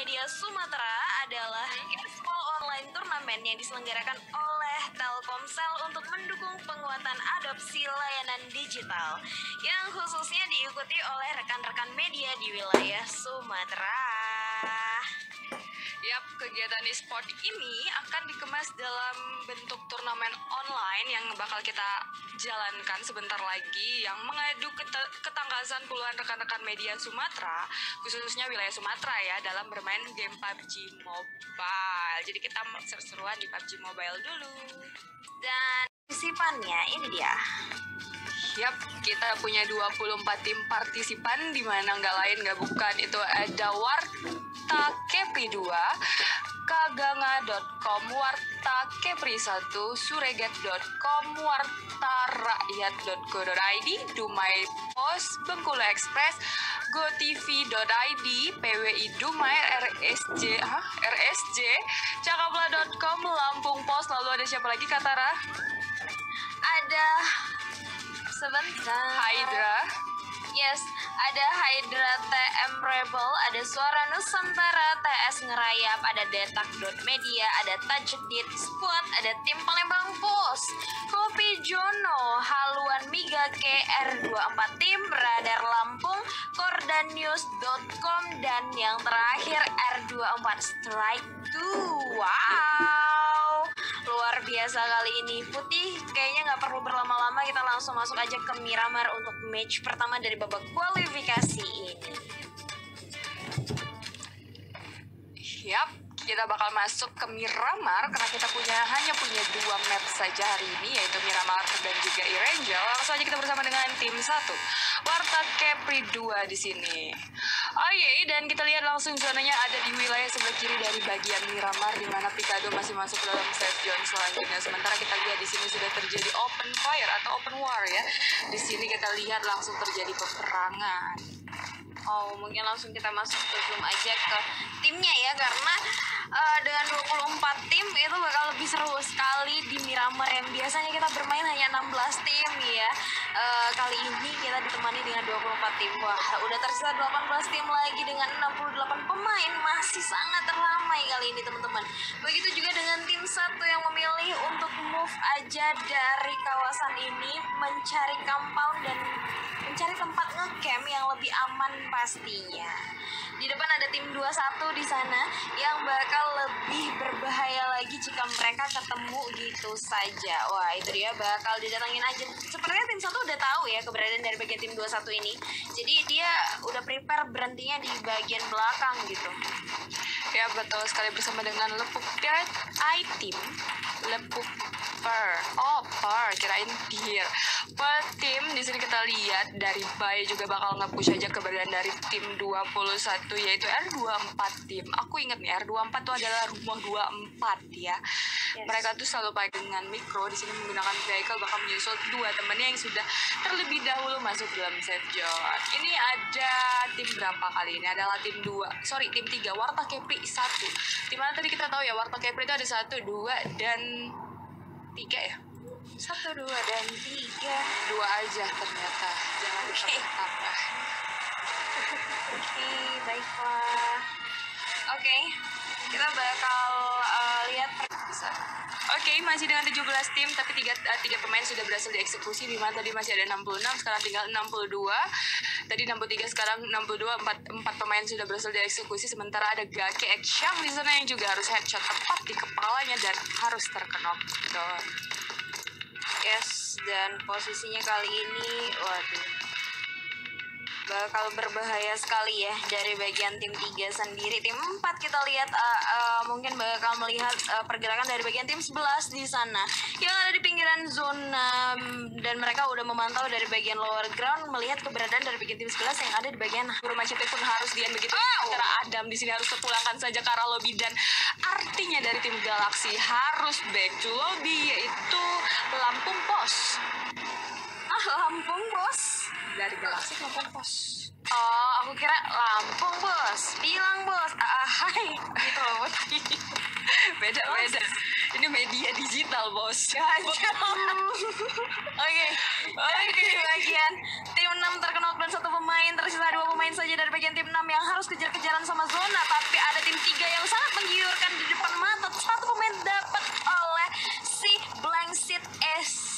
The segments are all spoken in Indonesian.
Media Sumatera adalah e-sport online turnamen yang diselenggarakan oleh Telkomsel untuk mendukung penguatan adopsi layanan digital yang khususnya diikuti oleh rekan-rekan media di wilayah Sumatera. Yap, kegiatan e-sport ini akan dikemas dalam bentuk turnamen online yang bakal kita jalankan sebentar lagi yang mengadu ket- ketangkasan puluhan rekan-rekan media Sumatera, khususnya wilayah Sumatera ya, dalam bermain game PUBG Mobile. Jadi kita seru-seruan di PUBG Mobile dulu. Dan partisipannya ini dia. Yap, kita punya 24 tim partisipan di mana nggak lain nggak bukan itu ada Warta Kepri 2, Kaganga.com, Warta Kepri 1, Sureget.com, Warta Rakyat.go.id, Dumai Pos, Bengkulu Express, GoTV.id, PWI Dumai, RSJ, hah? RSJ, Cakapla.com, Lampung Pos, lalu ada siapa lagi Katara? Ada sebentar. Hydra, Yes, ada Hydra TM Rebel, ada Suara Nusantara, TS Ngerayap, ada Detak.media, ada Tajdid Squad, ada Tim Palembang Pos, Kopi Jono, Haluan Miga KR24 Tim, Radar Lampung, Kordanews.com, dan yang terakhir R24 Strike 2. Wow, luar biasa kali ini. Putih kayaknya nggak perlu berlama-lama, kita langsung masuk aja ke Miramar untuk match pertama dari babak kualifikasi ini. Yap, kita bakal masuk ke Miramar karena kita punya hanya punya dua map saja hari ini yaitu Miramar dan juga Irangel. Langsung aja kita bersama dengan tim satu. Warta Kepri 2 di sini. Oh iya, dan kita lihat langsung zonanya ada di wilayah sebelah kiri dari bagian Miramar di mana Picado masih masuk ke dalam safe zone selanjutnya. Sementara kita lihat di sini sudah terjadi open fire atau open war ya. Di sini kita lihat langsung terjadi peperangan. Oh, mungkin langsung kita masuk ke zoom aja ke timnya ya karena eh, dengan 24 tim itu bakal lebih seru sekali di Miramar yang biasanya kita bermain hanya 16 tim ya. Eh, kali ini kita ditemani dengan 24 tim. Wah, udah tersisa 18 tim lagi dengan 68 pemain. Masih sangat ramai kali ini, teman-teman. Begitu juga dengan tim satu yang memilih untuk move aja dari kawasan ini mencari compound dan mencari tempat ngecamp yang lebih aman pastinya. Di depan ada tim 21 di sana yang bakal lebih berbahaya lagi jika mereka ketemu gitu saja. Wah, itu dia bakal didatangin aja. Sepertinya tim satu udah tahu ya keberadaan dari bagian tim 21 ini. Jadi dia udah prepare berhentinya di bagian belakang gitu. Ya betul sekali bersama dengan Lepuk Pirat I Team Lepuk Per Oh Per kirain peer Per Team di sini kita lihat dari Bay juga bakal nge-push aja keberadaan dari tim 21 yaitu R24 tim Aku inget nih R24 itu adalah rumah 24 ya Yes. Mereka tuh selalu pakai dengan mikro di sini menggunakan vehicle bakal menyusul dua temennya yang sudah terlebih dahulu masuk dalam safe zone. Ini ada tim berapa kali ini? Adalah tim 2, sorry tim 3, Warta Kepri 1. Di mana tadi kita tahu ya Warta Kepri itu ada 1, 2, dan 3 ya? Satu, dua, dan tiga. Dua aja ternyata. Jangan Oke. ditambah. Oke, baiklah. Oke, kita bakal uh, lihat Bisa. Oke, masih dengan 17 tim, tapi tiga, eh, tiga pemain sudah berhasil dieksekusi. Di mana tadi masih ada 66, sekarang tinggal 62. Tadi 63, sekarang 62. Empat, empat pemain sudah berhasil dieksekusi. Sementara ada Gake Eksyang di sana yang juga harus headshot tepat di kepalanya dan harus terkena knockdown. Yes, dan posisinya kali ini, waduh, bakal berbahaya sekali ya dari bagian tim 3 sendiri. Tim 4 kita lihat uh, uh, mungkin bakal melihat uh, pergerakan dari bagian tim 11 di sana yang ada di pinggiran zona dan mereka udah memantau dari bagian lower ground melihat keberadaan dari bagian tim 11 yang ada di bagian Guru Macete pun harus dian begitu. Secara Adam di sini harus terpulangkan saja ke arah lobby dan artinya dari tim Galaxy harus back to lobby yaitu Lampung Pos. ah Lampung bos dari Galaksi Lampung pos oh aku kira Lampung bos. Bilang bos. Ah, ah hai. Gitu loh bos. Beda bos. beda. Ini media digital bos. Oke. Oke. Bagian tim 6 terkena dan satu pemain tersisa dua pemain saja dari bagian tim 6 yang harus kejar-kejaran sama zona tapi ada tim 3 yang sangat menggiurkan di depan mata. Satu pemain dapat oleh si blank seat S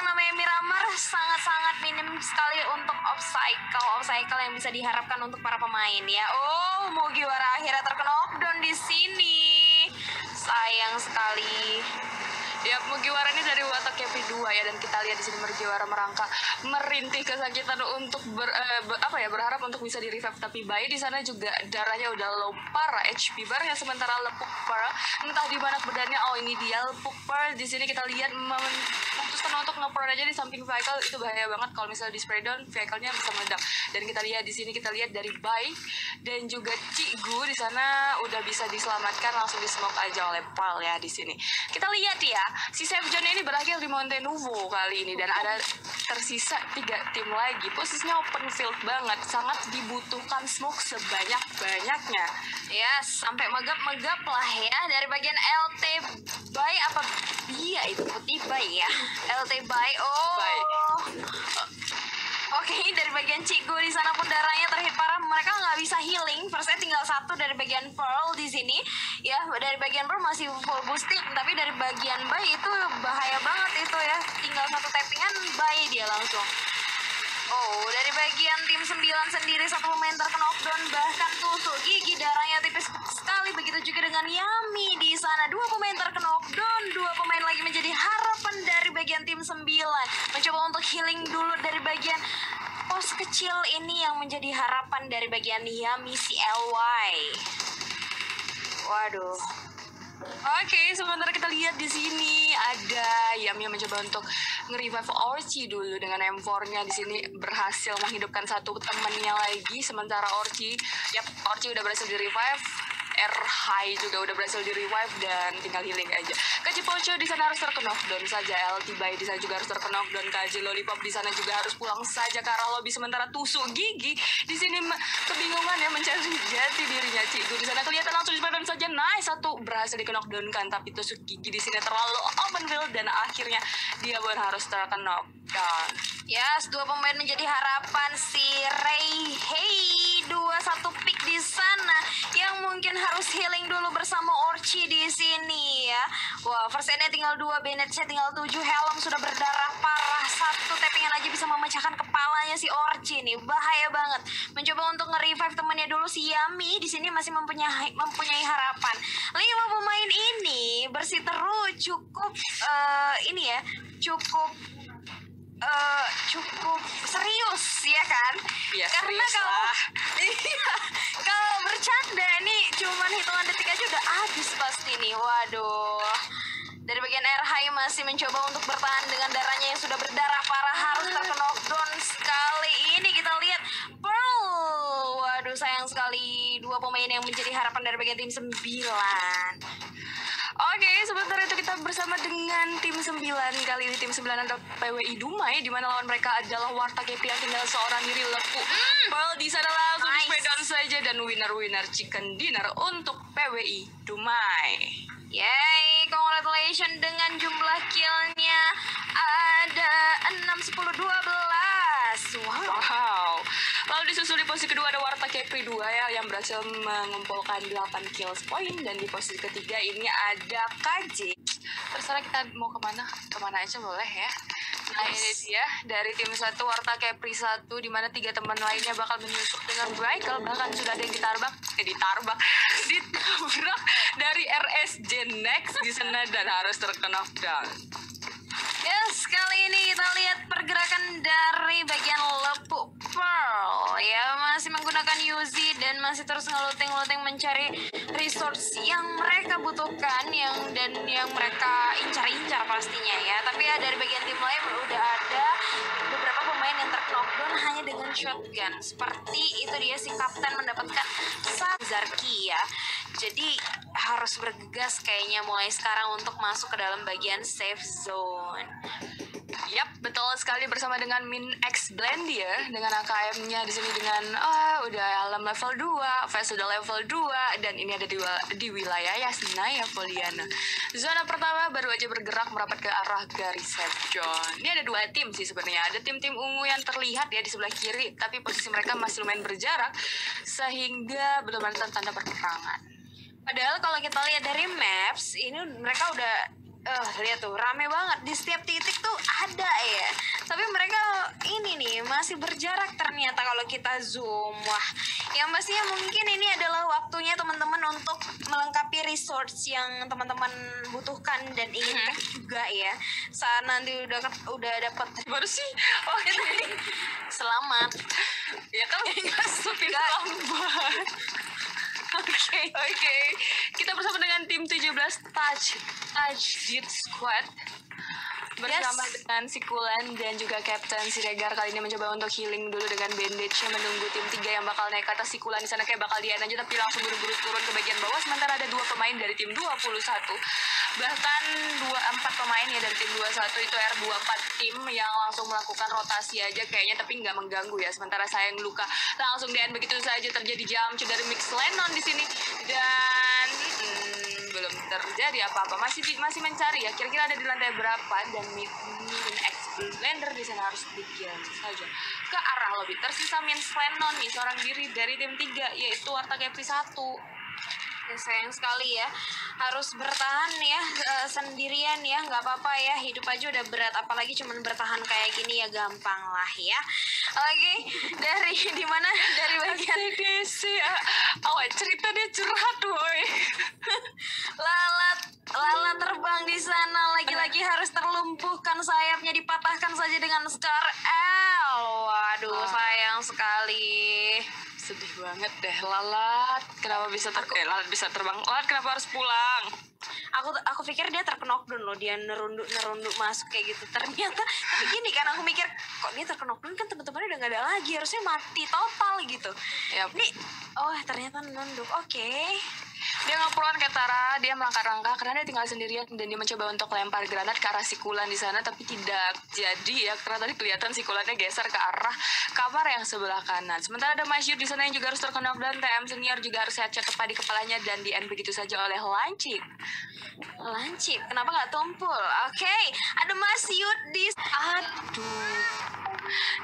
namanya Miramar sangat-sangat minim sekali untuk obstacle obstacle yang bisa diharapkan untuk para pemain ya. Oh, Mugiwara akhirnya terkena knockdown di sini. Sayang sekali. Ya, Mugiwara ini dari watak 2 ya dan kita lihat di sini Mugiwara merangkak merintih kesakitan untuk ber, eh, ber- apa ya berharap untuk bisa di revive. Tapi Bayi di sana juga darahnya udah low parah HP barnya sementara lepuk parah entah di mana badannya oh ini dia lepuk parah di sini kita lihat memutuskan untuk nge aja di samping vehicle. Itu bahaya banget kalau misalnya di spray down vehicle-nya bisa meledak. Dan kita lihat di sini kita lihat dari Bayi dan juga Cigu di sana udah bisa diselamatkan langsung di smoke aja oleh Paul ya di sini. Kita lihat ya si Save John ini berakhir di Monte Nuvo kali ini dan ada tersisa tiga tim lagi posisinya open field banget sangat dibutuhkan smoke sebanyak banyaknya Ya, sampai megap-megap lah ya dari bagian LT by apa Bia itu putih by ya. LT by. Oh. By. Oke, dari bagian Cigo di sana pun darahnya terhit parah. Mereka nggak bisa healing. Firstnya tinggal satu dari bagian Pearl di sini. Ya, dari bagian Pearl masih full boosting, tapi dari bagian Bay itu bahaya banget itu ya. Tinggal satu tappingan Bay dia langsung. Oh, dari bagian tim 9 sendiri satu pemain terkena knockdown bahkan tusuk gigi darahnya tipis sekali. Begitu juga dengan Yami di sana. Dua pemain terkena knockdown dua pemain lagi menjadi harapan dari bagian tim 9 mencoba untuk healing dulu dari bagian pos kecil ini yang menjadi harapan dari bagian Yami CLY waduh Oke, sementara kita lihat di sini ada Yam yang mencoba untuk nge-revive Orchi dulu dengan M4-nya di sini berhasil menghidupkan satu temannya lagi sementara Orchi, yap, Orchi udah berhasil di-revive. R High juga udah berhasil di revive dan tinggal healing aja. Kaji Pocho di sana harus terkena knockdown saja. LT Bay di sana juga harus terkena knockdown. Kaji Lollipop di sana juga harus pulang saja ke arah lobby sementara tusuk gigi di sini kebingungan ya mencari jati dirinya Cigu di sana kelihatan langsung di saja nice satu berhasil di knockdown kan tapi tusuk gigi di sini terlalu open field dan akhirnya dia pun harus terkena knockdown. Yes, dua pemain menjadi harapan si Ray Hey dua satu pick di sana yang mungkin harus healing dulu bersama Orchi di sini ya. Wah, first aid-nya tinggal dua, bandage-nya tinggal tujuh, helm sudah berdarah parah. Satu tappingan aja bisa memecahkan kepalanya si Orchi nih. Bahaya banget. Mencoba untuk nge-revive temannya dulu si Yami di sini masih mempunyai mempunyai harapan. Lima pemain ini berseteru cukup eh, ini ya, cukup eh cukup serius ya kan? Ya, Karena kalau. Iya, kalau bercanda nih cuman hitungan detik aja udah habis pasti nih. Waduh. Dari bagian high masih mencoba untuk bertahan dengan darahnya yang sudah berdarah parah harus terkena knockdown sekali ini kita lihat Pearl. Waduh sayang sekali dua pemain yang menjadi harapan dari bagian tim 9. Oke, sebentar itu kita bersama dengan tim 9 kali ini tim 9 atau PWI Dumai di mana lawan mereka adalah Warta Kepi yang tinggal seorang diri leku. Pearl di sana langsung Nice. saja dan winner-winner chicken dinner untuk PWI Dumai. Yay, congratulations dengan jumlah killnya ada 6, 10, 12. Wow. Wow. Lalu disusul di posisi kedua ada Warta Kepri 2 ya yang berhasil mengumpulkan 8 kills point dan di posisi ketiga ini ada KJ. Terserah kita mau ke mana, ke mana aja boleh ya. Nah ini dia dari tim satu Warta Kepri 1 di mana tiga teman lainnya bakal menyusup dengan Michael bahkan sudah ada yang ditarbak, eh ditarbak, ditabrak dari RSJ Next di sana dan harus terkena down. Yes, kali ini kita lihat pergerakan dari bagian lepuk Pearl ya masih menggunakan Yuzi dan masih terus ngeluting-luting mencari resource yang mereka butuhkan yang dan yang mereka incar-incar pastinya ya. Tapi ya dari bagian tim lain udah ada beberapa pemain yang terknockdown hanya dengan shotgun. Seperti itu dia si kapten mendapatkan satu Zarki ya. Jadi harus bergegas kayaknya mulai sekarang untuk masuk ke dalam bagian safe zone. Yap, betul sekali bersama dengan Min X Blend ya dengan AKM-nya di sini dengan ah udah alam level 2, Fast sudah level 2 dan ini ada di, di wilayah Yasnaya Poliana. Zona pertama baru aja bergerak merapat ke arah garis zone. Ini ada dua tim sih sebenarnya. Ada tim-tim ungu yang terlihat ya di sebelah kiri, tapi posisi mereka masih lumayan berjarak sehingga belum ada tanda perperangan. Padahal kalau kita lihat dari maps, ini mereka udah eh lihat tuh rame banget. Di setiap titik tuh ada ya. Tapi mereka ini nih masih berjarak ternyata kalau kita zoom. Wah yang pastinya mungkin ini adalah waktunya teman-teman untuk melengkapi resource yang teman-teman butuhkan dan inginkan juga ya. Saat nanti udah udah dapat baru sih. Oh ini selamat. Ya kan nggak supir Oke, oke. Kita bersama dengan tim 17 Touch Touch Jit Squad bersama Yes. dengan si Kulan dan juga Captain Siregar kali ini mencoba untuk healing dulu dengan bandage menunggu tim 3 yang bakal naik ke atas. Si Kulan di sana kayak bakal dia aja tapi langsung buru-buru turun ke bagian bawah. Sementara ada dua pemain dari tim 21 bahkan dua empat pemain ya dari tim 21 itu R24 tim yang langsung melakukan rotasi aja kayaknya tapi nggak mengganggu ya. Sementara saya yang luka langsung dan begitu saja terjadi jam dari Mix Lennon di sini. Dan terjadi apa-apa masih di- masih mencari ya. Kira-kira ada di lantai berapa dan Mid dan X Blender di sana harus dikirim saja. Ke arah lobby tersisa Min Lennon nih seorang diri dari tim 3 yaitu Warta Kepri 1 Ya, sayang sekali ya. Harus bertahan ya eh, sendirian ya nggak apa-apa ya. Hidup aja udah berat apalagi cuman bertahan kayak gini ya gampang lah ya. Oke dari di mana? Dari bagian TDC awak cerita dia curhat woi. Lalat lalat terbang di sana. Lagi-lagi harus terlumpuhkan sayapnya dipatahkan saja dengan scar L waduh Ah. sayang sekali sedih banget deh. Lalat kenapa bisa ter eh, lalat bisa terbang? Lalat kenapa harus pulang aku aku pikir dia terknockdown loh dia nerunduk nerunduk masuk kayak gitu. Ternyata tapi gini kan aku mikir kok dia terknockdown kan teman-temannya udah gak ada lagi harusnya mati total gitu. Ya ini oh ternyata nunduk oke. Dia nggak pulang ke Tara dia melangkah-langkah karena dia tinggal sendirian dan dia mencoba untuk lempar granat ke arah sikulan di sana tapi tidak jadi ya karena tadi kelihatan sikulannya geser ke arah kamar yang sebelah kanan. Sementara ada Masyur di sana yang juga harus terkena dan TM senior juga harus headshot tepat di kepalanya dan di end begitu saja oleh Lancip lancip kenapa nggak tumpul oke ada Mas Yud di Aduh.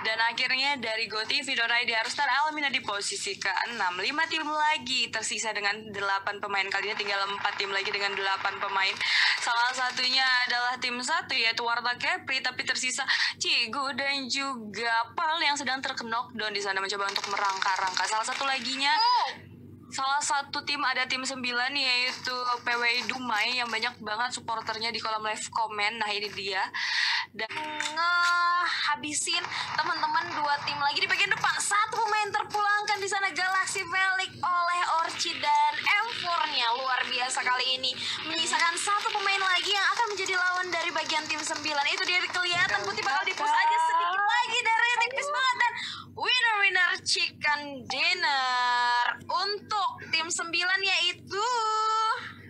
Dan akhirnya dari GoTV Dorai dia harus tereliminasi di posisi ke-6. 5 tim lagi tersisa dengan 8 pemain. Kali ini tinggal 4 tim lagi dengan 8 pemain. Salah satunya adalah tim satu yaitu Warta Kepri tapi tersisa Cigu dan juga Pal yang sedang terkena knockdown di sana mencoba untuk merangka-rangka. Salah satu laginya Salah satu tim ada tim 9 yaitu PWI Dumai yang banyak banget supporternya di kolom live comment. Nah ini dia. Dan ngehabisin teman-teman dua tim lagi di bagian depan. Satu pemain terpulangkan di sana Galaxy Velik oleh Orchid dan M4-nya luar biasa kali ini. Menyisakan satu pemain lagi yang akan menjadi lawan dari bagian tim 9 itu dia kelihatan putih bakal dipus aja sedikit lagi dari tipis banget. Dan winner winner chicken dinner untuk tim 9 yaitu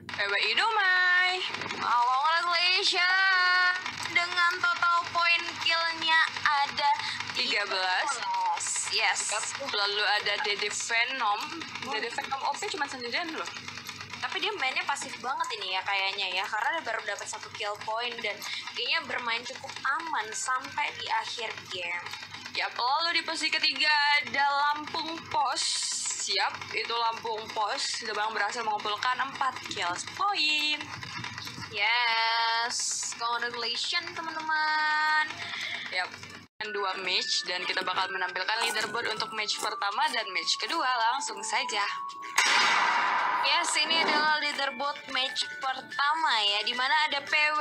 PWI Dumai. Congratulations dengan total poin killnya ada 13. Yes. Lalu ada Dede Venom. Dede Venom OP cuma sendirian loh. Tapi dia mainnya pasif banget ini ya kayaknya ya karena dia baru dapat satu kill point dan kayaknya bermain cukup aman sampai di akhir game. Ya, lalu di posisi ketiga ada Lampung Pos. Siap, itu Lampung Pos sudah bang berhasil mengumpulkan 4 kills poin. Yes, congratulations teman-teman. Yap. Dan dua match dan kita bakal menampilkan leaderboard untuk match pertama dan match kedua langsung saja. Yes, ini adalah leaderboard match pertama ya, di mana ada PW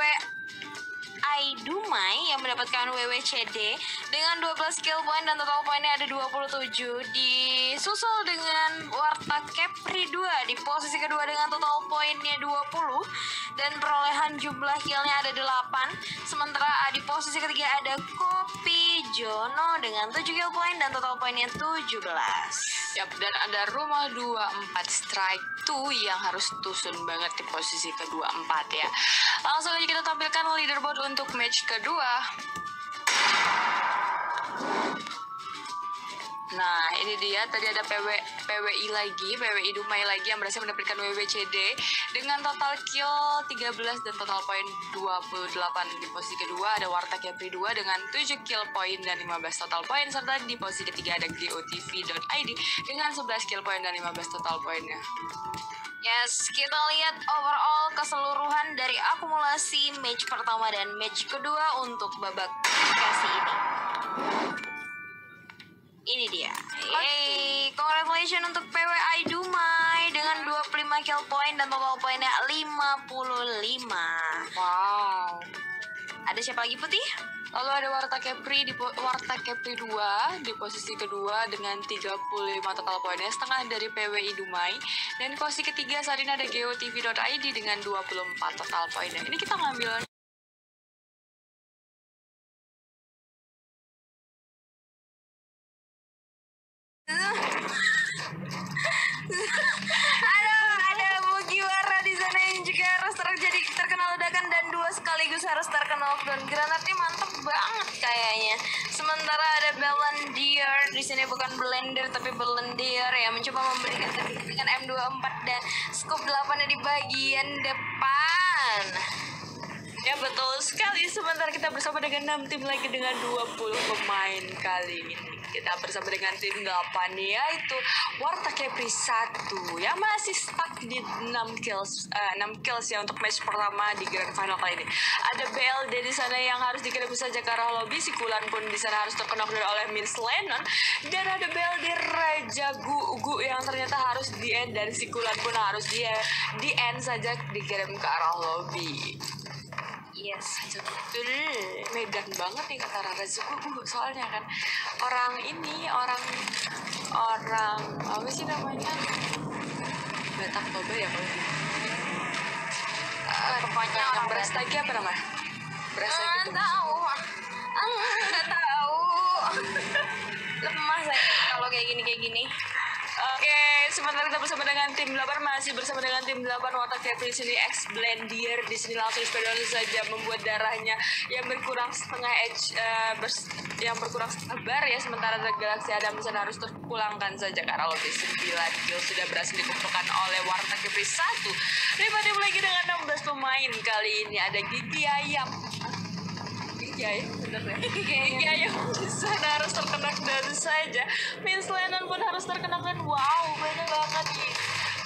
Aidumai yang mendapatkan WWCD dengan 12 kill point dan total poinnya ada 27 disusul dengan Warta Kepri 2 di posisi kedua dengan total poinnya 20 dan perolehan jumlah killnya ada 8 sementara di posisi ketiga ada Kopi Jono dengan 7 kill point dan total poinnya 17 Yap, dan ada rumah 24 strike 2 yang harus tusun banget di posisi kedua 4 ya. Langsung aja kita tampilkan leaderboard untuk match kedua. Nah, ini dia tadi ada PW, PWI lagi, PWI Dumai lagi yang berhasil mendapatkan WWCD dengan total kill 13 dan total poin 28 di posisi kedua ada Warta Kepri 2 dengan 7 kill poin dan 15 total poin serta di posisi ketiga ada GOTV.id dengan 11 kill poin dan 15 total poinnya. Yes, kita lihat overall keseluruhan dari akumulasi match pertama dan match kedua untuk babak kualifikasi ini. Ini dia. Yeay, congratulations untuk PWI Dumai dengan 25 kill point dan total poinnya 55. Wow. Ada siapa lagi putih? Lalu ada Warta Kepri di Warta Kepri 2 di posisi kedua dengan 35 total poinnya setengah dari PWI Dumai dan posisi ketiga saat ini ada geotv.id dengan 24 total poinnya. Ini kita ngambil ada ada Mugiwara di sana yang juga harus terjadi terkena ledakan dan sekaligus harus terkena lockdown. Granatnya mantep banget kayaknya. Sementara ada Belendier di sini bukan Blender tapi Belendier yang mencoba memberikan dengan M24 dan scope 8 di bagian depan. Ya betul sekali. Sementara kita bersama dengan 6 tim lagi dengan 20 pemain kali ini. Kita bersama dengan tim 8 yaitu Warta Kepri 1 yang masih stuck di 6 kills 6 kills ya untuk match pertama di grand final kali ini. Ada BLD di sana yang harus dikirim saja ke arah lobby. Si Kulan pun di sana harus terkena oleh Miss Lennon. Dan ada BLD Raja Gu Gu yang ternyata harus di end dan si Kulan pun harus di di end saja dikirim ke arah lobby Yes, betul. Medan banget nih kata Rara Zuku soalnya kan orang ini orang orang apa sih namanya Batak Toba ya kalau Eh, pokoknya yang orang lagi apa namanya beras Ah, lagi tuh. tahu. Ah, nggak tahu. Lemah saya kalau kayak gini kayak gini. Oke, sementara kita bersama dengan tim 8 masih bersama dengan tim 8 watak Kevin di sini ex Blendier. Di sini langsung sepeda saja membuat darahnya yang berkurang setengah edge eh, bers- yang berkurang setengah bar ya sementara The Galaxy Adam sana harus terpulangkan saja karena lebih 9 kill sudah berhasil dikumpulkan oleh Warta Kevin 1 lima tim lagi dengan 16 pemain. Kali ini ada Gigi Ayam Bener ya Ayam di sana harus terkena dan saja Vince Lennon pun harus terkena dan wow banyak banget nih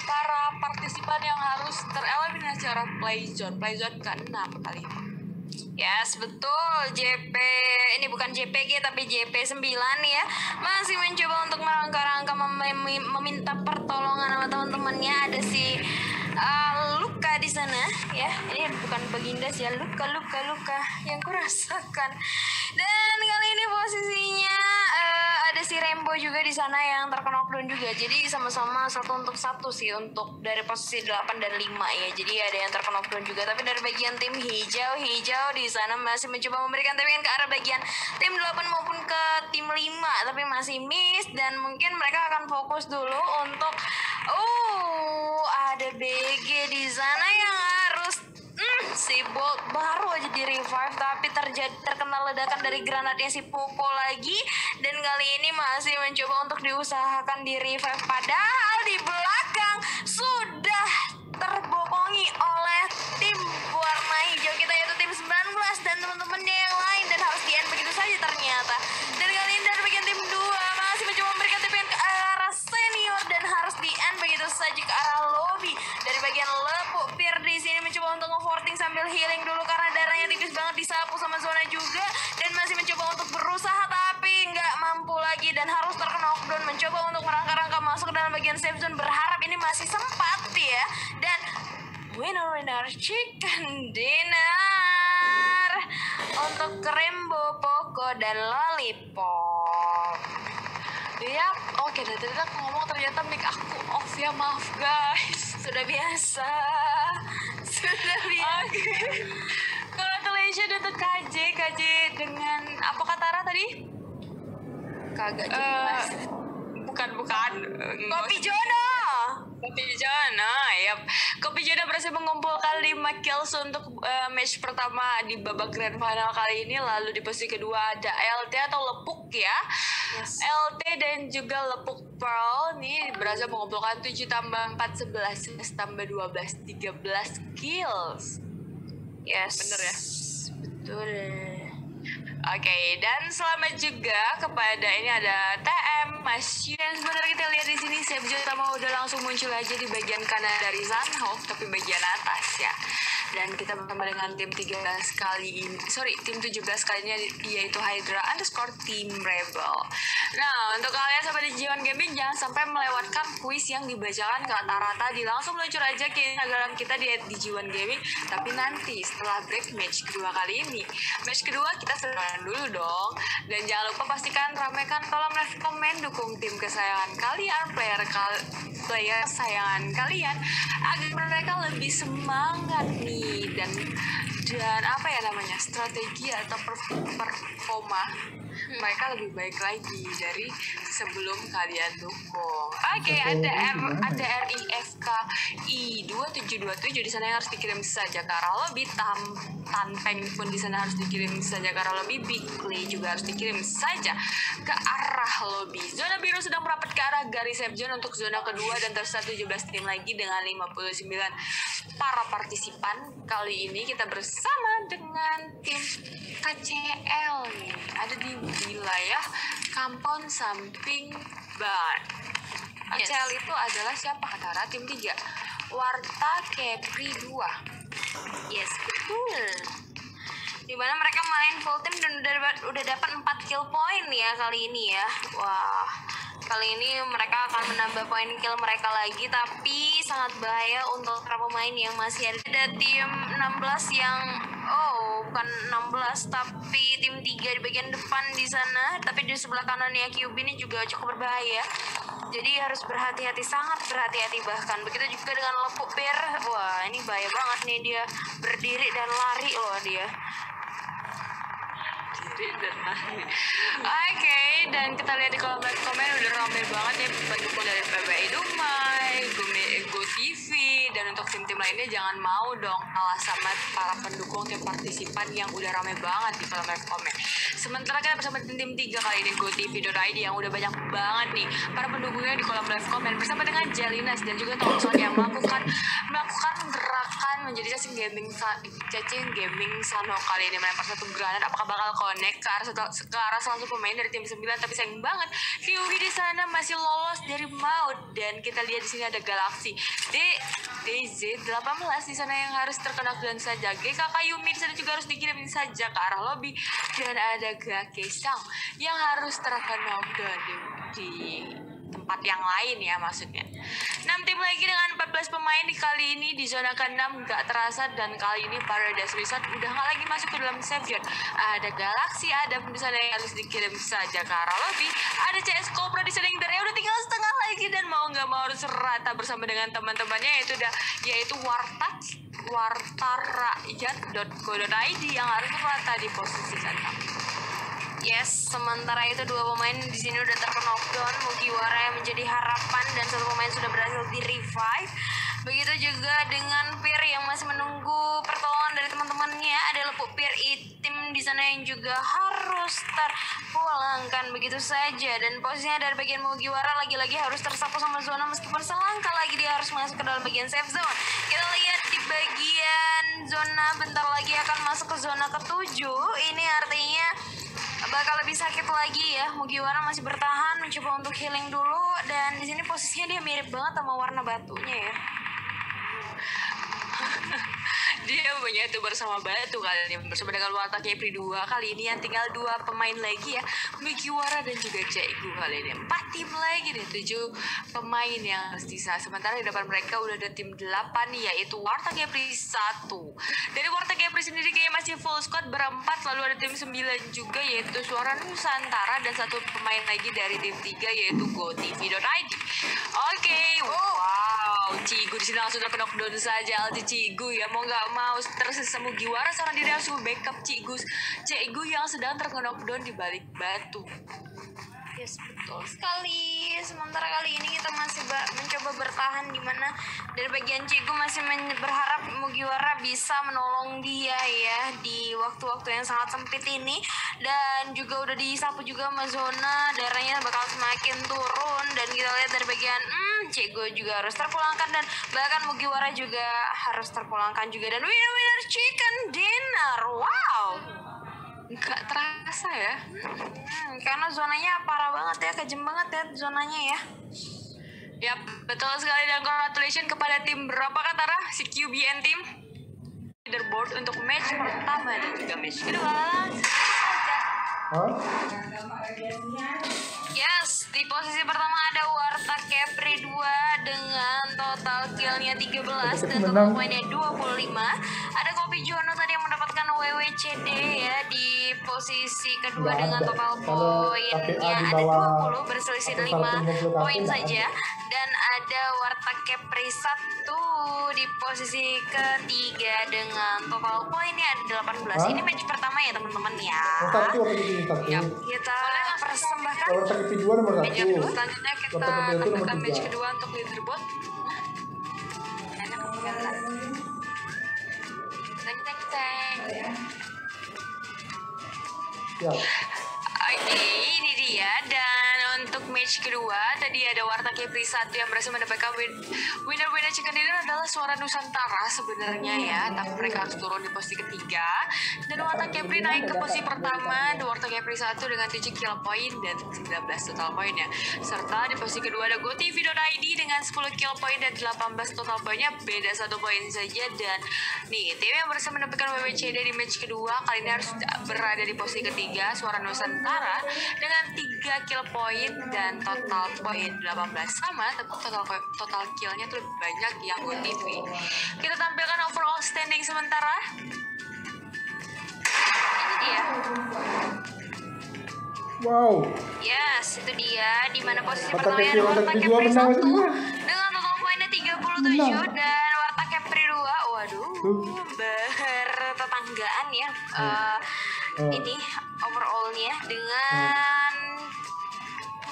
para partisipan yang harus tereliminasi orang play zone play zone ke-6 kali ini Yes, betul. JP ini bukan JPG tapi JP9 ya. Masih mencoba untuk merangka-rangka mem- mem- meminta pertolongan sama teman-temannya. Ada si uh, Luka di sana ya. Ini bukan Baginda sih ya. Luka, Luka, Luka yang kurasakan. Dan kali ini posisinya eh, ada si Rembo juga di sana yang terkena knockdown juga. Jadi sama-sama satu untuk satu sih untuk dari posisi 8 dan 5 ya. Jadi ada yang terkena knockdown juga. Tapi dari bagian tim hijau, hijau di sana masih mencoba memberikan tembakan ke arah bagian tim 8 maupun ke tim 5 tapi masih miss dan mungkin mereka akan fokus dulu untuk oh ada BG di sana yang si Bolt baru aja di revive tapi terjadi terkena ledakan dari granatnya si Popo lagi. Dan kali ini masih mencoba untuk diusahakan di revive padahal di belakang sudah terbokongi oleh tim warna hijau kita yaitu tim 19 dan teman-temannya yang lain. Dan harus di end begitu saja ternyata saja ke arah lobby dari bagian lepuk Pir di sini mencoba untuk nge-forting sambil healing dulu karena darahnya tipis banget disapu sama zona juga. Dan masih mencoba untuk berusaha tapi nggak mampu lagi dan harus terkena knockdown mencoba untuk merangka-rangka masuk dalam bagian safe zone berharap ini masih sempat ya. Dan winner winner chicken dinner. Untuk Rembo, Poco dan Lollipop. Yap, oke dari tadi aku ngomong ternyata mic aku ya maaf guys Sudah biasa. Sudah biasa. Oke. Congratulations untuk KJ, KJ dengan apa kata Ra tadi? Kagak Eh, jelas. bukan bukan. Kopi Jono. Kopi Jana, yap. Kopi Jana berhasil mengumpulkan 5 kills untuk eh, match pertama di babak grand final kali ini. Lalu di posisi kedua ada LT atau Lepuk ya. Yes. LT dan juga Lepuk Pearl nih berhasil mengumpulkan 7 tambah 4, 11, 11 tambah 12, 13 kills. Yes. Bener ya? Betul. Oke, dan selamat juga kepada ini ada TM, Mas Yu, dan sebentar kita lihat di sini Save Zone utama udah langsung muncul aja di bagian kanan dari Sunhawk, tapi bagian atas ya. Dan kita bersama dengan tim 13 kali ini sorry tim 17 kalinya yaitu Hydra underscore Team Rebel. Nah untuk kalian sampai di Jiwan Gaming jangan sampai melewatkan kuis yang dibacakan rata-rata di langsung meluncur aja ke Instagram kita di, di Jiwan Gaming. Tapi nanti setelah break match kedua kali ini match kedua kita dulu dong. Dan jangan lupa pastikan ramekan kolom komen dukung tim kesayangan kalian player kal player kesayangan kalian agar mereka lebih semangat nih. Dan dan apa ya namanya strategi atau performa mereka lebih baik lagi dari sebelum kalian dukung. Oke, okay, ada R ada RIFK I 2727 di sana yang harus dikirim saja arah lobby tam Tanteng pun di sana harus dikirim saja ke arah lobby Big Clay juga harus dikirim saja ke arah lobby. Zona biru sedang merapat ke arah garis safe zone untuk zona kedua dan tersisa 17 tim lagi dengan 59 para partisipan. Kali ini kita bersama dengan tim KCL nih. Ada di wilayah Kampung Samping Ban. KCL itu adalah siapa Katara? Tim 3. Warta Kepri 2. Yes, betul. Di mana mereka main full team dan udah, udah dapat 4 kill point ya kali ini ya. Wah, kali ini mereka akan menambah poin kill mereka lagi tapi sangat bahaya untuk para pemain yang masih ada, ada tim 16 yang oh bukan 16 tapi tim 3 di bagian depan di sana tapi di sebelah kanan ya QB ini juga cukup berbahaya. Jadi harus berhati-hati sangat berhati-hati bahkan. Begitu juga dengan lepuk bear. Wah ini bahaya banget nih dia berdiri dan lari. Loh dia Oke, dan kita lihat di kolom komen udah rame banget ya pendukung dari PBI Dumai, Go TV, dan untuk tim-tim lainnya jangan mau dong kalah sama para pendukung tim partisipan yang udah rame banget di kolom komen. Sementara kita bersama tim-tim tiga kali ini GoTV.id yang udah banyak banget nih para pendukungnya di kolom live komen bersama dengan Jelinas dan juga Thompson yang melakukan melakukan gerakan menjadi cacing gaming cacing gaming Sano kali ini melempar satu granat. Apakah bakal connect ke arah ke arah satu pemain dari tim 9 tapi sayang banget Kyuubi di sana masih lolos dari maut dan kita lihat di sini ada Galaxy D DZ 18 di sana yang harus terkena dan saja GKK Yumi di sana juga harus dikirimin saja ke arah lobby. Dan ada Gake Sang yang harus terkena dan di tempat yang lain ya maksudnya. 6 tim lagi dengan 14 pemain di kali ini di zona ke-6 gak terasa dan kali ini Paradise Resort udah gak lagi masuk ke dalam save zone. Ada Galaxy, ada di sana yang harus dikirim saja ke arah lobby. Ada CS Cobra di yang dari udah tinggal setengah lagi dan mau nggak mau harus rata bersama dengan teman-temannya yaitu udah yaitu Wartat wartarrakyat.co.id yang harus rata di posisi sana. Yes, sementara itu dua pemain di sini udah terkena knockdown. Mugiwara yang menjadi harapan dan satu pemain sudah berhasil di revive. Begitu juga dengan Pir yang masih menunggu pertolongan dari teman-temannya. Ada lepuk Pir tim di sana yang juga harus terpulangkan begitu saja. Dan posisinya dari bagian Mugiwara lagi-lagi harus tersapu sama zona meskipun selangkah lagi dia harus masuk ke dalam bagian safe zone. Kita lihat di bagian zona bentar lagi akan masuk ke zona ketujuh. Ini artinya bakal lebih sakit lagi ya. Mugiwara masih bertahan mencoba untuk healing dulu dan di sini posisinya dia mirip banget sama warna batunya ya. Dia punya itu bersama batu kali ini. Bersama dengan Wata Kepri 2 kali ini yang tinggal dua pemain lagi ya. Mikiwara dan juga Caigu kali ini. Empat tim lagi deh tujuh pemain yang sisa. Sementara di depan mereka udah ada tim delapan yaitu Warta Kepri 1 dari Warta Kepri sendiri kayaknya masih full squad berempat. Lalu ada tim 9 juga yaitu Suara Nusantara. Dan satu pemain lagi dari tim 3 yaitu GoTV.id oke okay, wow. Cigu di sini langsung terkena knockdown saja Aldi Cigu ya. Mau nggak mau tersisa Mugiwara seorang diri harus backup Cigus Cigu yang sedang terkena knockdown di balik batu Yes, betul sekali. Sementara kali ini kita masih mencoba bertahan di mana dari bagian Cigu masih berharap Mugiwara bisa menolong dia ya di waktu-waktu yang sangat sempit ini. Dan juga udah disapu juga sama zona darahnya bakal semakin turun. Dan kita lihat dari bagian hmm Cigu juga harus terpulangkan. Dan bahkan Mugiwara juga harus terpulangkan juga. Dan winner winner chicken dinner. Wow nggak terasa ya. Hmm, karena zonanya parah banget ya kejem banget ya zonanya ya. Yap, betul sekali. Dan congratulations kepada tim berapa kah Tara? Si QBN tim? Leaderboard untuk match pertama dan juga match kedua. Yes, di posisi pertama ada Warta Capri 2 dengan total killnya 13 dan total poinnya 25. Ada Kopi Jono tadi yang mendapatkan WWCD ya di posisi kedua Nggak dengan ada. total poinnya ada bawah 20 berselisih atau 5 150 poin saja dan ada Warta Capri 1 di posisi ketiga dengan total poinnya ada 18. Hah? Ini match pertama ya teman-teman ya. Satu satu. Yap. Kita persembahkan dua nomor Match satu. kedua selanjutnya kita tampilkan match kedua untuk leaderboard. Teng teng teng. Oke, ini dia dan untuk match kedua ada Warta Kepri satu yang berhasil mendapatkan win winner winner chicken dinner adalah suara Nusantara sebenarnya ya, tapi mereka harus turun di posisi ketiga. Dan Warta Kepri naik ke posisi pertama. Dan Warta Kepri satu dengan 7 kill point dan 19 total poinnya serta di posisi kedua ada GoTV.id dengan 10 kill point dan 18 total poinnya beda satu poin saja. Dan nih tim yang berhasil mendapatkan WWCD di match kedua kali ini harus berada di posisi ketiga suara Nusantara dengan 3 kill point dan total poin 18 sama tapi total total killnya tuh lebih banyak yang GoTV kita tampilkan overall standing sementara ini dia Wow. Yes, itu dia di mana posisi pertama Capri dua menang 1 semua. dengan total poinnya 37 Menang. dan Warta Capri 2 waduh bertetanggaan ya eh, Hmm. ini overallnya dengan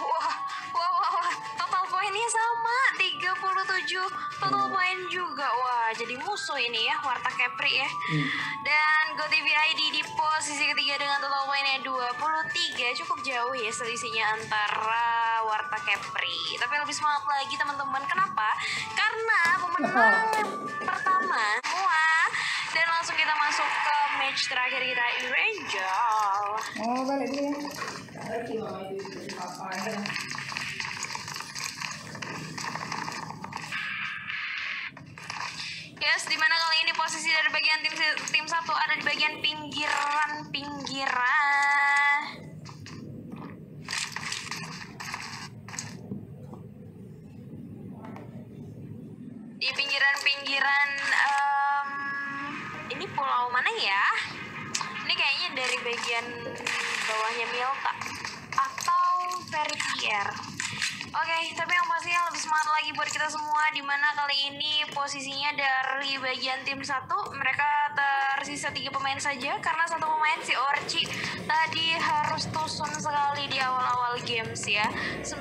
wah wah wah wah. Total poinnya sama. 37 total poin juga. Wah jadi musuh ini ya Warta Capri ya. Hmm. dan GoTV ID di posisi ketiga dengan total poinnya 23 cukup jauh ya selisihnya antara Warta Capri tapi lebih semangat lagi teman-teman. Kenapa? Karena pemenang pertama wah dan langsung kita masuk ke match terakhir kita Irangel. Oh, balik Yes, di mana kali ini posisi dari bagian tim tim satu ada di bagian pinggiran pinggiran. Di pinggiran-pinggiran em, ini pulau mana ya? Ini kayaknya dari bagian bawahnya Milka atau Oke, tapi yang pasti yang lebih semangat lagi buat kita semua di mana kali ini posisinya dari bagian tim satu mereka tersisa tiga pemain saja karena satu pemain si Orchi tadi harus tusun sekali di awal-awal games ya. 19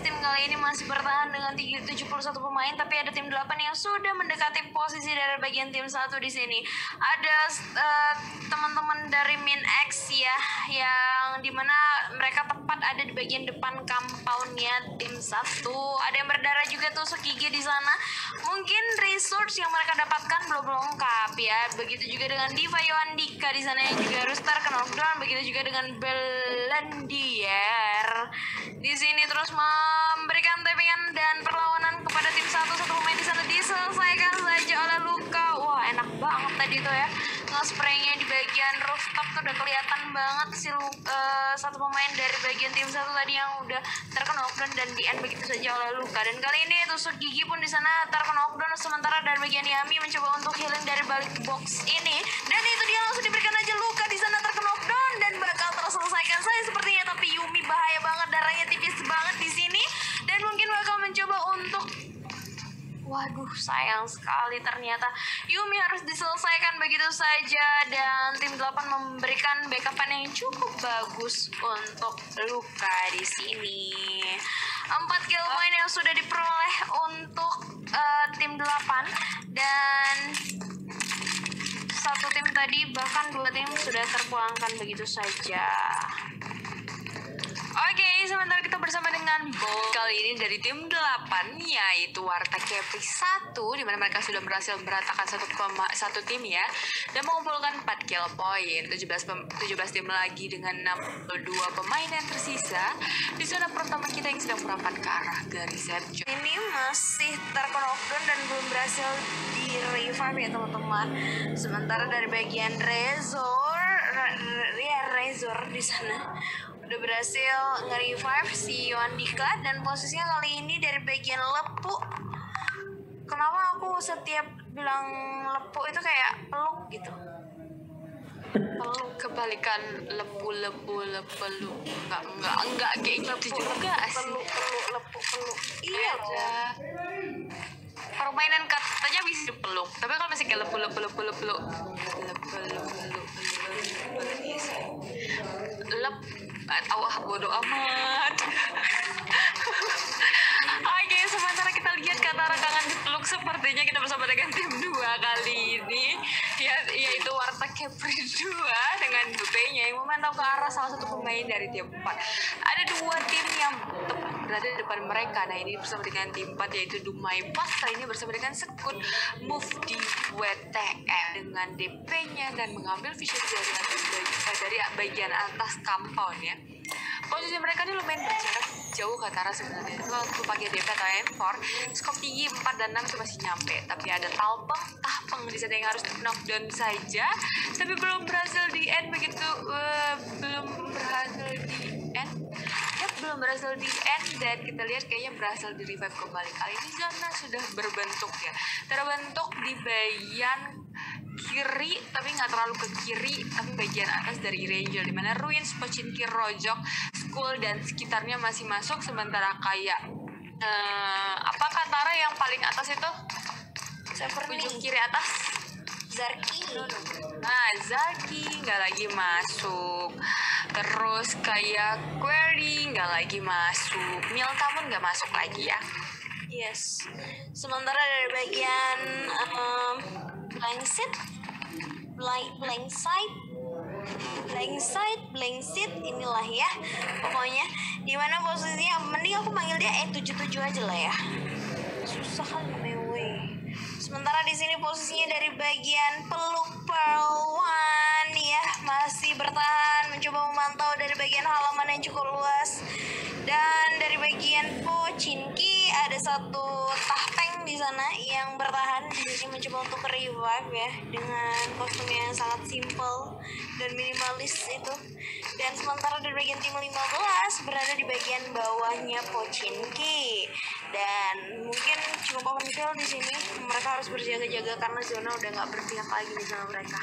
tim kali ini masih bertahan dengan 3 71 pemain tapi ada tim 8 yang sudah mendekati posisi dari bagian tim satu di sini. Ada eh, teman-teman dari Min X ya yang di mana mereka tepat ada di bagian depan compoundnya tim satu. Ada yang berdarah juga tusuk gigi di sana. Mungkin resource yang mereka dapatkan belum lengkap ya. Begitu juga dengan Diva Yoandika di sana yang juga harus terkena knockdown begitu juga dengan Belandier di sini terus memberikan tappingan dan perlawanan kepada tim satu. Satu pemain di sana diselesaikan saja oleh Luka. Wah enak banget tadi tuh ya nge-spraynya di bagian rooftop tuh udah kelihatan banget si Lu- eh, satu pemain dari bagian tim satu tadi yang udah terkena knockdown dan di end begitu saja oleh Luka dan kali ini tusuk gigi pun di sana terkena knockdown sementara dari bagian Yami mencoba untuk healing dari balik box ini. Dan itu dia langsung diberikan aja Luka di sana terkena knockdown dan bakal terselesaikan saya sepertinya. Tapi Yumi bahaya banget darahnya tipis banget di sini. Dan mungkin bakal mencoba untuk Waduh, sayang sekali ternyata Yumi harus diselesaikan begitu saja dan tim 8 memberikan backupan yang cukup bagus untuk Luka di sini. 4 kill point yang sudah diperoleh untuk eh, tim 8 dan satu tim tadi bahkan dua tim sudah terpulangkan begitu saja. Oke, sementara kita bersama dengan Bowl kali ini dari tim 8 yaitu Warta Kepri 1 di mana mereka sudah berhasil meratakan satu satu tim ya. Dan mengumpulkan 4 kill point. 17 pem- 17 tim lagi dengan 62 pemain yang tersisa. Di zona pertama kita yang sedang merapat ke arah garis Zone. ini masih terkenockdown dan belum berhasil di revive ya teman-teman. Sementara dari bagian Razor Ria Razor di sana udah berhasil nge-revive si Dika dan posisinya kali ini dari bagian lepu kenapa aku setiap bilang lepu itu kayak peluk gitu peluk kebalikan lepu lepu lepu lu enggak enggak enggak kayak gitu juga sih peluk peluk lepu peluk iya aja permainan katanya bisa peluk tapi kalau masih kayak lepu lepu lepu lepu lepu lepu lepu lep. Tawah bodo amat. Oke okay, sebentar kita lihat kata rekangan dipeluk sepertinya kita bersama dengan tim dua kali ini. Ya, yaitu Warta Kepri 2 dengan BP-nya yang memantau ke arah salah satu pemain dari tim 4 ada dua tim yang berada di depan mereka. Nah ini bersama dengan tim 4 yaitu Dumai Pasta. Ini bersama dengan Sekut move di WTM dengan DP-nya dan mengambil vision dari dari bagian atas compound ya. Posisi mereka ini lumayan jauh ke arah sebenarnya. Itu waktu pakai DP atau M4 skop tinggi 4 dan 6 itu masih nyampe. Tapi ada talpeng tahpeng di sana yang harus knockdown saja. Tapi belum berhasil di end begitu eh, belum berhasil di end. Ya belum berhasil di end. Dan kita lihat kayaknya berhasil di revive kembali. Kali ini zona sudah berbentuk ya. Terbentuk di bagian kiri tapi nggak terlalu ke kiri tapi bagian atas dari Ranger di mana Ruins, Pochinki, Rojok, School dan sekitarnya masih masuk sementara kayak eh, apa Katara yang paling atas itu ujung kiri atas Zarki Nah, Zaki nggak lagi masuk. Terus kayak Query nggak lagi masuk. Milta pun nggak masuk lagi ya. Yes. Sementara dari bagian um, blank seat, blank blank side, blank side, blank seat inilah ya. Pokoknya di mana posisinya mending aku panggil dia E77 aja lah ya. Susah kan weh. Sementara di sini posisinya dari bagian peluk Pearl One ya masih bertahan mencoba memantau dari bagian halaman yang cukup luas dan dari bagian Pochinki ada satu tahteng di sana yang bertahan. Di sini mencoba untuk revive ya dengan kostum yang sangat simple dan minimalis itu. Dan sementara dari bagian tim 15 berada di bagian bawahnya Pochinki dan mungkin cukup confident di sini. Mereka harus berjaga-jaga karena zona udah nggak berpihak lagi nih sama mereka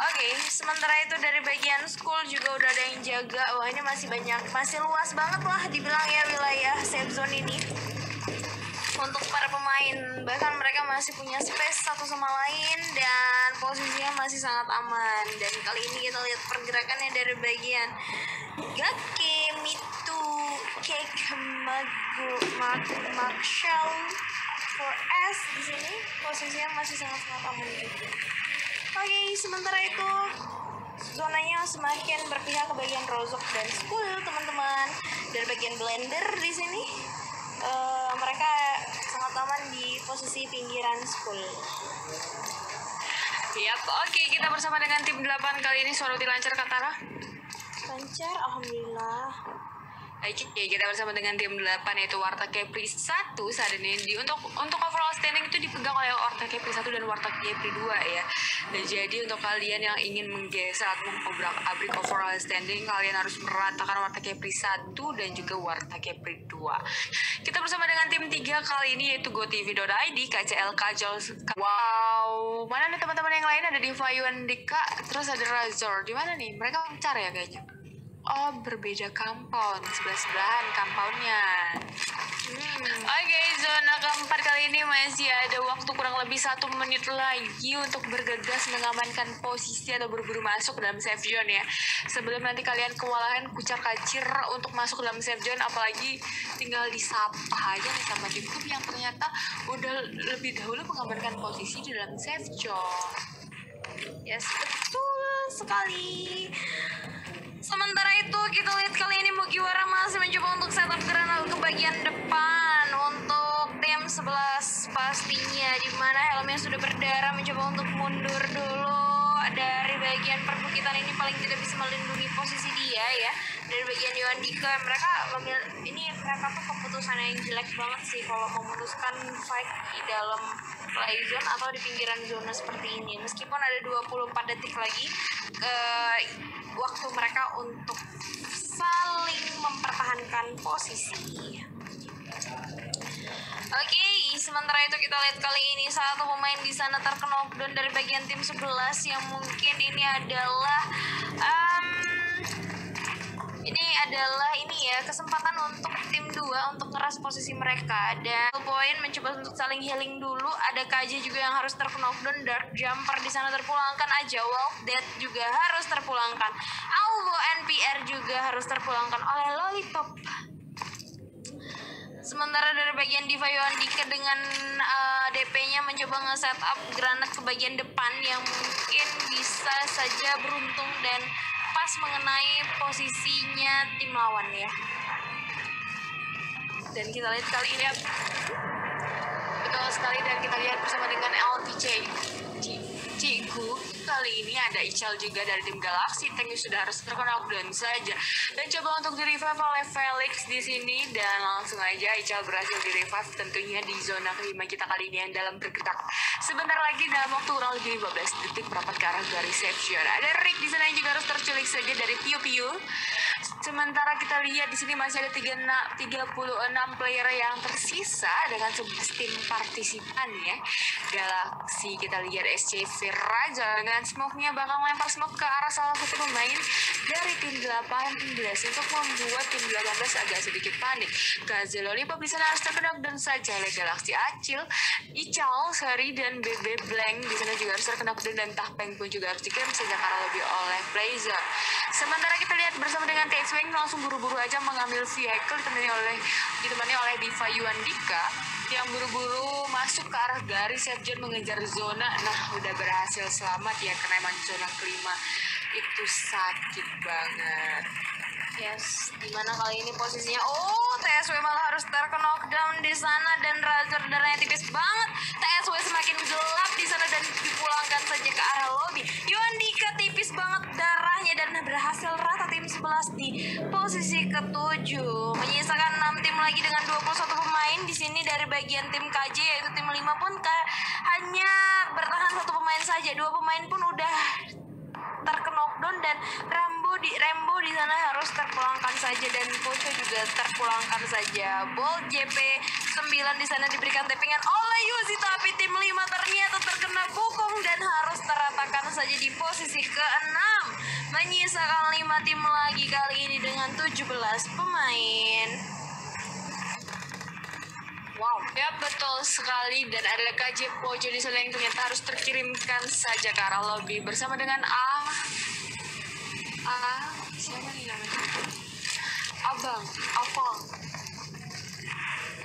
Oke, sementara itu dari bagian school juga udah ada yang jaga. Wah, ini masih banyak, masih luas banget lah dibilang ya wilayah safe zone ini. Untuk para pemain, bahkan mereka masih punya space satu sama lain dan posisinya masih sangat aman. Dan kali ini kita lihat pergerakannya dari bagian Gake, Mitu, Cake, Magu, Mark, Marshall, 4S di sini posisinya masih sangat-sangat aman juga. Oke, sementara itu zonanya semakin berpihak ke bagian rozok dan school teman-teman. Dari bagian blender di sini eh, mereka sangat aman di posisi pinggiran school. Yap, oke kita bersama dengan tim 8 kali ini suara lancar Katara. Lancar, alhamdulillah. Oke, kita bersama dengan tim 8 yaitu Warta Kepri 1 saat ini di untuk untuk overall standing itu dipegang oleh Warta Kepri 1 dan Warta Kepri 2 ya. Dan jadi untuk kalian yang ingin menggeser atau mengobrak abrik overall standing kalian harus meratakan Warta Kepri 1 dan juga Warta Kepri 2. Kita bersama dengan tim 3 kali ini yaitu GoTV.id, KCL Kajol. Wow, mana nih teman-teman yang lain ada di Fayuan Dika, terus ada Razor. Di mana nih? Mereka mencar ya kayaknya. Oh, berbeda compound, sebelah-sebelahan compoundnya. Hmm. Oke, zona keempat kali ini masih ada waktu kurang lebih satu menit lagi untuk bergegas mengamankan posisi atau berburu masuk dalam safe zone ya. Sebelum nanti kalian kewalahan kucar kacir untuk masuk dalam safe zone, apalagi tinggal disapa aja nih sama tim yang ternyata udah lebih dahulu mengamankan posisi di dalam safe zone. Yes, betul sekali. Sementara itu kita lihat kali ini Mugiwara masih mencoba untuk setup granat ke bagian depan untuk tim 11 pastinya di mana helmnya sudah berdarah mencoba untuk mundur dulu dari bagian perbukitan ini paling tidak bisa melindungi posisi dia ya dari bagian Yondika mereka memil- ini mereka tuh keputusan yang jelek banget sih kalau memutuskan fight di dalam play zone atau di pinggiran zona seperti ini. Meskipun ada 24 detik lagi ke waktu mereka untuk saling mempertahankan posisi. Oke, sementara itu kita lihat kali ini satu pemain di sana terkena knockdown dari bagian tim 11 yang mungkin ini adalah em, ini adalah ini ya kesempatan untuk tim 2 untuk keras posisi mereka. Dan poin mencoba untuk saling healing dulu. Ada KJ juga yang harus terkena knockdown dark jumper di sana terpulangkan. Aja Wolf Dead juga harus terpulangkan. Alvo NPR juga harus terpulangkan. Oleh Lollipop. Sementara dari bagian Diva Yoandika dengan uh, DP-nya mencoba nge-setup granat ke bagian depan yang mungkin bisa saja beruntung dan pas mengenai posisinya tim lawan ya. Dan kita lihat kali ini betul sekali dan kita lihat bersama dengan LPC Ci- Ciku kali ini ada Ical juga dari tim Galaxy. Tank yang sudah harus terkena knockdown saja. Dan coba untuk di revive oleh Felix di sini dan langsung aja Ical berhasil di revive tentunya di zona kelima kita kali ini yang dalam bergerak sebentar lagi dalam waktu kurang lebih 15 detik merapat ke arah garis safe ada Rick di sana yang juga harus terculik saja dari Piu Piu. Sementara kita lihat di sini masih ada 36 36 player yang tersisa dengan 11 tim partisipan ya. Galaxy kita lihat SCV Raja dengan smoke-nya bakal melempar smoke ke arah salah satu pemain dari tim 18 untuk membuat tim 18 agak sedikit panik. Gazel Lollipop di sana harus terkena dan saja oleh Galaxy Acil, Ical, Sari dan BB Blank di sana juga harus terkena dan Tahpeng pun juga harus dikirim saja karena lebih oleh Blazer. Sementara kita lihat bersama dengan TX Wing langsung buru-buru aja mengambil vehicle ditemani oleh ditemani oleh Diva Yuandika yang buru-buru masuk ke arah garis zone mengejar zona. Nah, udah berhasil selamat ya karena emang zona kelima itu sakit banget. Yes, di mana kali ini posisinya oh TSW malah harus terkena knockdown di sana dan Razer darahnya tipis banget. TSW semakin gelap di sana dan dipulangkan saja ke arah lobby. Yuandika tipis banget darahnya dan berhasil rata tim 11 di posisi ketujuh. Menyisakan 6 tim lagi dengan 21 pemain di sini dari bagian tim KJ yaitu tim 5 pun hanya bertahan satu pemain saja. Dua pemain pun udah terkena knockdown dan Rambo di Rambo di sana harus terpulangkan saja dan Poco juga terpulangkan saja. Bolt JP 9 di sana diberikan tappingan oleh Yuzi tapi tim 5 ternyata terkena bukung dan harus teratakan saja di posisi ke-6. Menyisakan 5 tim lagi kali ini dengan 17 pemain. Wow, ya betul sekali dan ada KJ Pojo di sana yang ternyata harus terkirimkan saja ke arah lobby bersama dengan A A siapa nih namanya? Abang, Abang.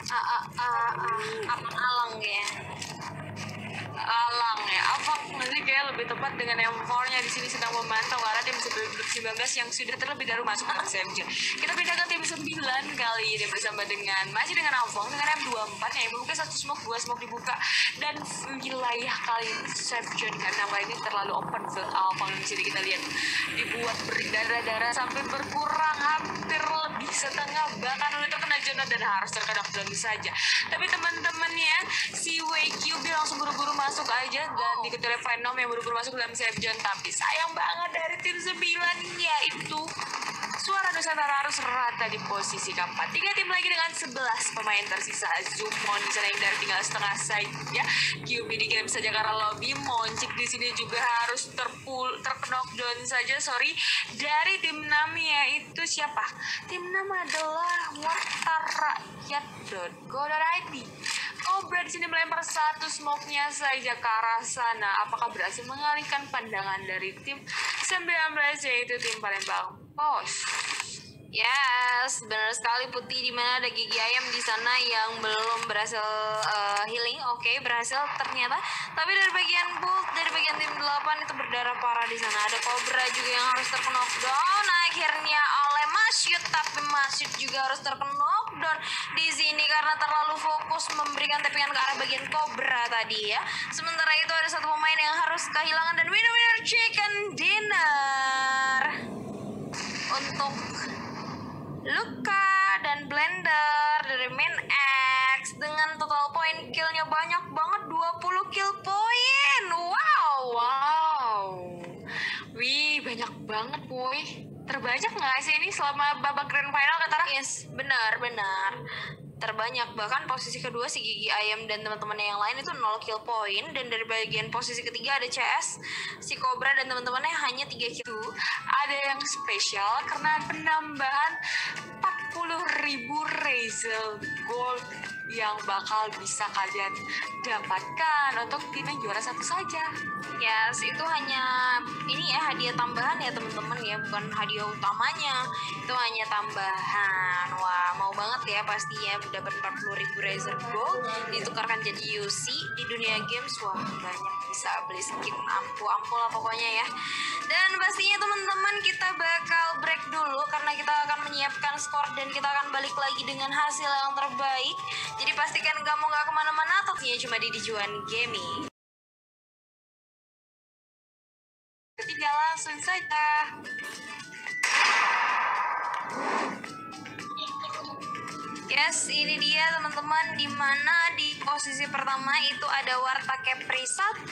A A A A Alang ya. Alang ya, Abang nanti kayak lebih tepat dengan yang nya di sini sedang memantau arah tim 19 yang sudah terlebih dahulu masuk ke SMJ. Kita pindah ke tim 9 kali ini bersama dengan masih dengan Avong dengan M24 yang membuka satu smoke, dua smoke dibuka dan wilayah kali ini karena kali ini terlalu open field Avong di sini kita lihat dibuat berdarah-darah sampai berkurang hampir lebih setengah bahkan udah terkena zona dan harus terkena down saja. Tapi teman-temannya si WQB langsung buru-buru masuk aja dan oleh Venom yang buru-buru masuk dalam safe zone tapi sayang banget dari tim 9 yaitu Suara Nusantara harus rata di posisi keempat. Tiga tim lagi dengan 11 pemain tersisa. Zumon di sana yang dari tinggal setengah ya. QB dikirim saja arah lobby. Moncik di sini juga harus terpul terkena down saja. Sorry dari tim 6 yaitu siapa? Tim 6 adalah Warta Rakyat .go.id Cobra di sini melempar satu smoke-nya saja ke arah sana. Apakah berhasil mengalihkan pandangan dari tim 19 yaitu tim Palembang Pos? Yes, benar sekali Putih di mana ada gigi ayam di sana yang belum berhasil uh, healing. Oke, berhasil ternyata. Tapi dari bagian Bolt, dari bagian tim 8 itu berdarah parah di sana. Ada Cobra juga yang harus terkena knockdown akhirnya oleh Masyut, tapi Masyut juga harus terkena knockdown di sini karena terlalu fokus memberikan tappingan ke arah bagian Cobra tadi ya. Sementara itu ada satu pemain yang harus kehilangan dan winner-winner chicken dinner untuk Luka dan Blender dari Main X dengan total poin killnya banyak banget 20 kill poin wow Wow. Wih, banyak banget, boy. Terbanyak nggak sih ini selama babak grand final Katara? yes benar benar. Terbanyak. Bahkan posisi kedua si Gigi Ayam dan teman-temannya yang lain itu 0 kill point. Dan dari bagian posisi ketiga ada CS si Cobra dan teman-temannya hanya 3 kill. Ada yang spesial karena penambahan 40.000 ribu Razel Gold yang bakal bisa kalian dapatkan untuk tim yang juara satu saja. Yes, itu hanya ini ya hadiah tambahan ya teman-teman ya, bukan hadiah utamanya. Itu hanya tambahan. Wah, mau banget ya pastinya dapat 40.000 ribu Razer Gold ditukarkan jadi UC di dunia games. Wah, banyak bisa beli skin ampuh-ampuh lah pokoknya ya. Dan pastinya teman-teman kita bakal break dulu karena kita akan menyiapkan skor dan kita akan balik lagi dengan hasil yang terbaik. Jadi pastikan kamu nggak ke mana-mana, tentunya cuma di Dijuan Gaming. Ketiga langsung saja. Yes, ini dia teman-teman. Di mana di posisi pertama itu ada Warta Kepri 1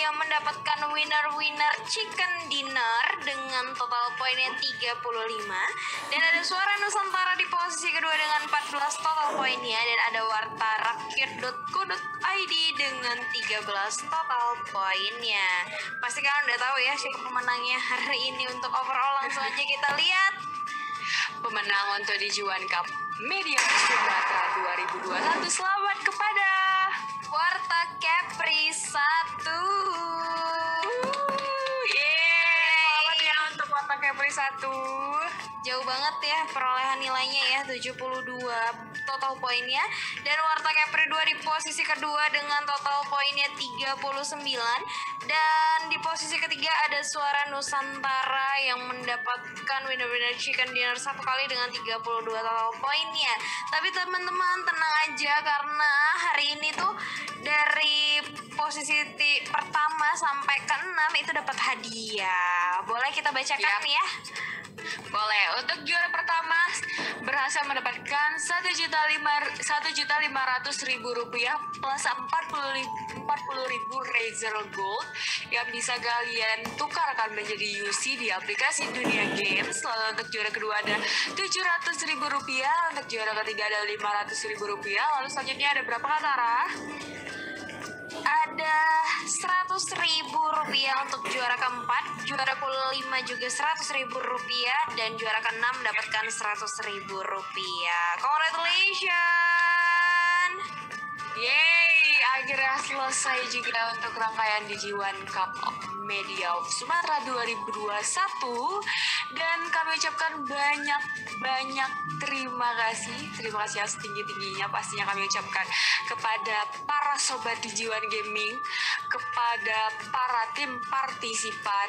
yang mendapatkan winner-winner chicken dinner dengan total poinnya 35 dan ada Suara Nusantara di posisi kedua dengan 14 total poinnya. Dan ada Warta Rakyat.co.id dengan 13 total poinnya. Pasti kalian udah tahu ya siapa pemenangnya hari ini untuk overall. Langsung aja kita lihat. Pemenang untuk Dijuan Cup Media Sumatera 2021 selamat kepada Warta Kepri 1 Yeay, selamat ya untuk Warta Kepri 1 Jauh banget ya perolehan nilainya ya 72 total poinnya. Dan Warta Kepri 2 di posisi kedua dengan total poinnya 39 Dan di posisi ketiga ada Suara Nusantara yang mendapatkan winner-winner chicken dinner satu kali dengan 32 total poinnya. Tapi teman-teman tenang aja karena hari ini tuh dari posisi pertama sampai ke 6 itu dapat hadiah. Boleh kita bacakan nih ya Boleh, untuk juara pertama berhasil mendapatkan satu juta lima satu juta lima ratus ribu rupiah plus empat puluh ribu Razer Gold yang bisa kalian tukarkan menjadi UC di aplikasi Dunia Games. Lalu untuk juara kedua ada tujuh ratus ribu rupiah, untuk juara ketiga ada lima ratus ribu rupiah. Lalu selanjutnya ada berapa Katara? Ada 100.000 ribu rupiah untuk juara keempat, juara kelima juga 100.000 ribu rupiah, dan juara keenam mendapatkan 100.000 ribu rupiah. Congratulations! Yeay, akhirnya selesai juga untuk rangkaian Dijiwan Cup of Media of Sumatera 2021 dan kami ucapkan banyak banyak terima kasih. Terima kasih yang setinggi tingginya pastinya kami ucapkan kepada para sobat Dijiwan Gaming kepada para tim partisipan